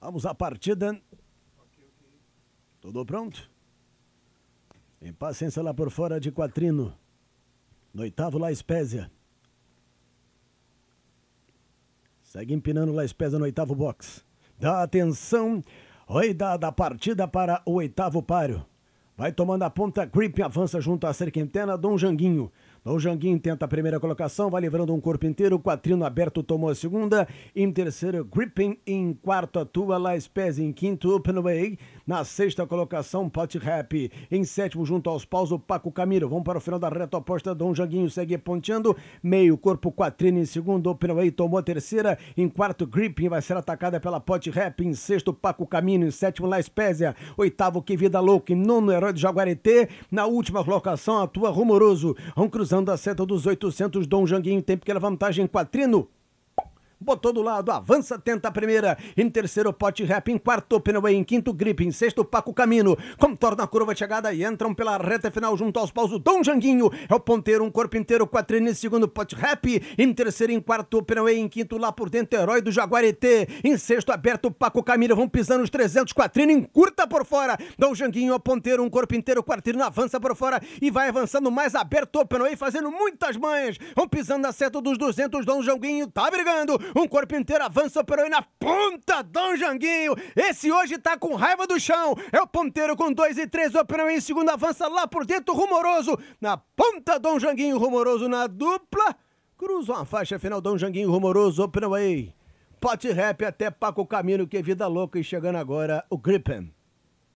Vamos à partida. Tudo pronto? Impaciência lá por fora de Quatrino. No oitavo, La Espésia. Segue empinando La Espésia no oitavo box. Dá atenção. Oi, da partida para o oitavo páreo. Vai tomando a ponta, Grip avança junto à cerquentena, Dom Janguinho. O Janguin tenta a primeira colocação, vai livrando um corpo inteiro. Quatrino aberto tomou a segunda. Em terceiro, Gripping. Em quarto, atua La Espécie. Em quinto, Open Way. Na sexta colocação, Pot Rap. Em sétimo, junto aos paus, o Paco Camilo. Vamos para o final da reta oposta. Dom Janguinho segue ponteando. Meio corpo, Quatrino em segundo. Open Way tomou a terceira. Em quarto, Gripping vai ser atacada pela Pot Rap. Em sexto, Paco Camino. Em sétimo, La Espésia. Oitavo, Que Vida Louca. Em nono, Herói de Jaguareté. Na última colocação, atua Rumoroso. Vão cruzando usando a seta dos 800, Dom Janguinho tem pequena vantagem, Quatrino botou do lado, avança, tenta a primeira, em terceiro pote rap, em quarto Penaway, em quinto grip, em sexto Paco Camino, contorna a curva de chegada e entram pela reta final junto aos paus o Dom Janguinho, é o ponteiro, um corpo inteiro, quatrino em segundo pote rap, em terceiro, em quarto Penaway, em quinto lá por dentro, herói do Jaguareté, em sexto aberto Paco Camino, vão pisando os 300, quatrino em curta por fora, Dom Janguinho, o ponteiro, um corpo inteiro, quatrino avança por fora e vai avançando mais aberto Penaway, fazendo muitas manhas, vão pisando a seta dos 200, Dom Janguinho tá brigando, um corpo inteiro avança por aí na ponta, Dom Janguinho. Esse hoje tá com raiva do chão. É o ponteiro com dois e três, operão em segundo, avança lá por dentro, rumoroso. Na ponta, Dom Janguinho, rumoroso na dupla. Cruzou a faixa final, Dom Janguinho, rumoroso, open away. Pote rap até Paco Camino, que é vida louca. E chegando agora, o Gripen.